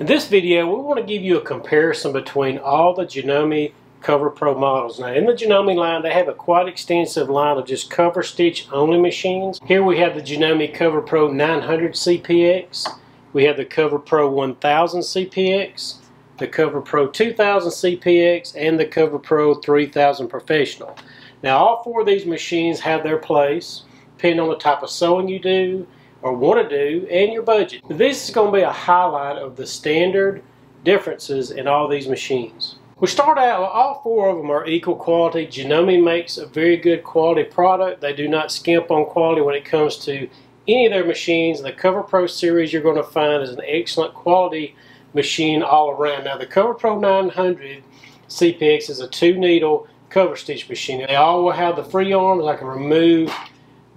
In this video, we want to give you a comparison between all the Janome Cover Pro models. Now, in the Janome line, they have a quite extensive line of just cover stitch only machines. Here we have the Janome Cover Pro 900 CPX. We have the Cover Pro 1000 CPX, the Cover Pro 2000 CPX, and the Cover Pro 3000 Professional. Now, all four of these machines have their place, depending on the type of sewing you do, or want to do and your budget. This is going to be a highlight of the standard differences in all these machines. We start out, all four of them are equal quality. Janome makes a very good quality product. They do not skimp on quality when it comes to any of their machines. The Cover Pro series you're going to find is an excellent quality machine all around. Now the Cover Pro 900 CPX is a two needle cover stitch machine. They all will have the free arms. I can remove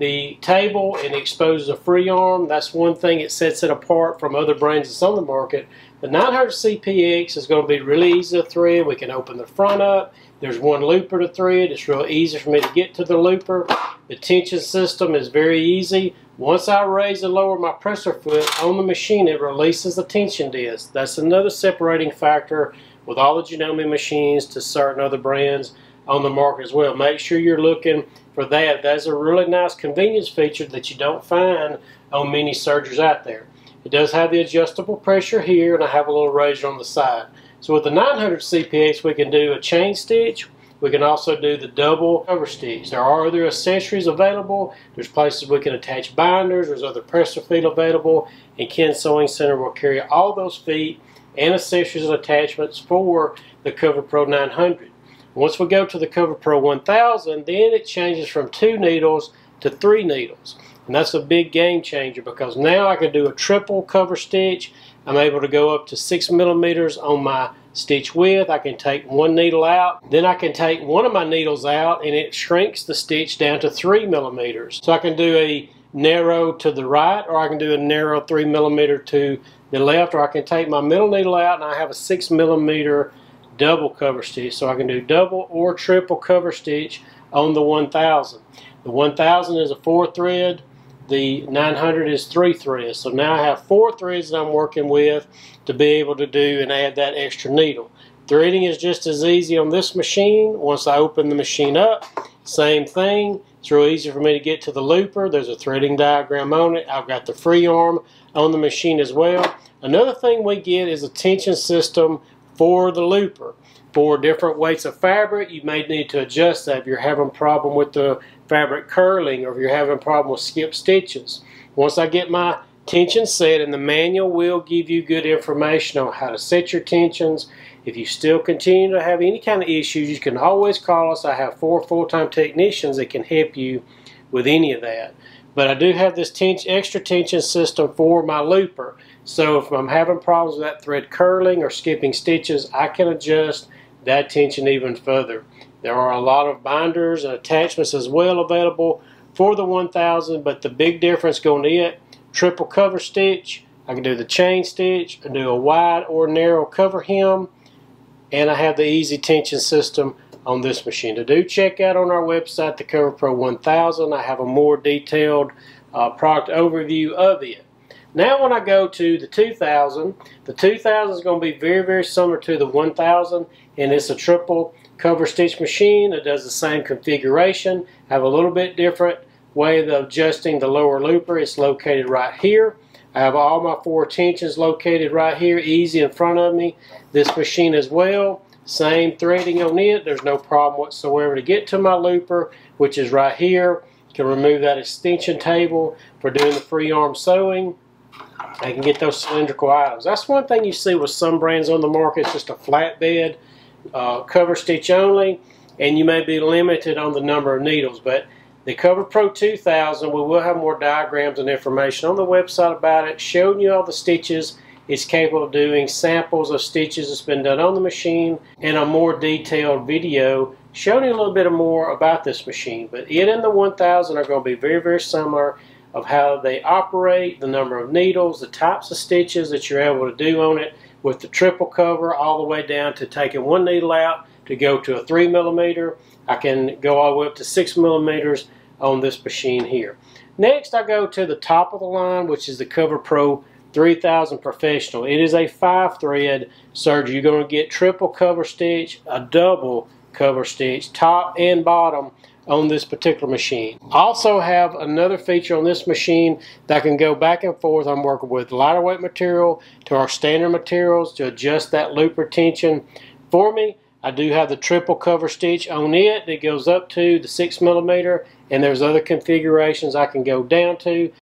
the table and exposes a free arm. That's one thing that sets it apart from other brands that's on the market. The 900 CPX is going to be really easy to thread. We can open the front up. There's one looper to thread. It's real easy for me to get to the looper. The tension system is very easy. Once I raise and lower my presser foot on the machine, it releases the tension disc. That's another separating factor with all the Janome machines to certain other brands on the market as well. Make sure you're looking for that. That's a really nice convenience feature that you don't find on many sergers out there. It does have the adjustable pressure here and I have a little razor on the side. So with the 900 CPX we can do a chain stitch. We can also do the double cover stitch. There are other accessories available. There's places we can attach binders. There's other presser feet available. And Ken Sewing Center will carry all those feet and accessories and attachments for the Cover Pro 900. Once we go to the Cover Pro 1000, then it changes from two needles to three needles. And that's a big game changer because now I can do a triple cover stitch. I'm able to go up to six millimeters on my stitch width. I can take one needle out. Then I can take one of my needles out and it shrinks the stitch down to three millimeters. So I can do a narrow to the right or I can do a narrow three millimeter to the left or I can take my middle needle out and I have a six millimeter double cover stitch. So I can do double or triple cover stitch on the 1000. The 1000 is a four thread. The 900 is three threads. So now I have four threads that I'm working with to be able to do and add that extra needle. Threading is just as easy on this machine. Once I open the machine up, same thing. It's real easy for me to get to the looper. There's a threading diagram on it. I've got the free arm on the machine as well. Another thing we get is a tension system for the looper. For different weights of fabric, you may need to adjust that if you're having a problem with the fabric curling or if you're having a problem with skip stitches. Once I get my tension set and the manual will give you good information on how to set your tensions. If you still continue to have any kind of issues, you can always call us. I have four full-time technicians that can help you with any of that. But I do have this tension, extra tension system for my looper. So if I'm having problems with that thread curling or skipping stitches, I can adjust that tension even further. There are a lot of binders and attachments as well available for the 1000, but the big difference going to it, triple cover stitch, I can do the chain stitch, I can do a wide or narrow cover hem, and I have the easy tension system on this machine. To do check out on our website, the Cover Pro 1000. I have a more detailed uh, product overview of it. Now when I go to the 2000, the 2000 is going to be very, very similar to the 1000 and it's a triple cover stitch machine. It does the same configuration, have a little bit different way of adjusting the lower looper. It's located right here. I have all my four tensions located right here, easy in front of me. This machine as well, same threading on it. There's no problem whatsoever to get to my looper, which is right here. You can remove that extension table for doing the free arm sewing. I can get those cylindrical items. That's one thing you see with some brands on the market. It's just a flatbed, uh, cover stitch only, and you may be limited on the number of needles. But the Cover Pro 2000, we will have more diagrams and information on the website about it, showing you all the stitches it's capable of doing, samples of stitches that's been done on the machine, and a more detailed video showing you a little bit more about this machine. But it and the 1000 are going to be very, very similar of how they operate, the number of needles, the types of stitches that you're able to do on it with the triple cover all the way down to taking one needle out to go to a 3 millimeter. I can go all the way up to 6 millimeters on this machine here. Next I go to the top of the line which is the Cover Pro 3000 Professional. It is a five thread serger. You're going to get triple cover stitch, a double cover stitch, top and bottom on this particular machine. Also have another feature on this machine that can go back and forth. I'm working with lighter weight material to our standard materials to adjust that looper tension for me. I do have the triple cover stitch on it that goes up to the six millimeter and there's other configurations I can go down to.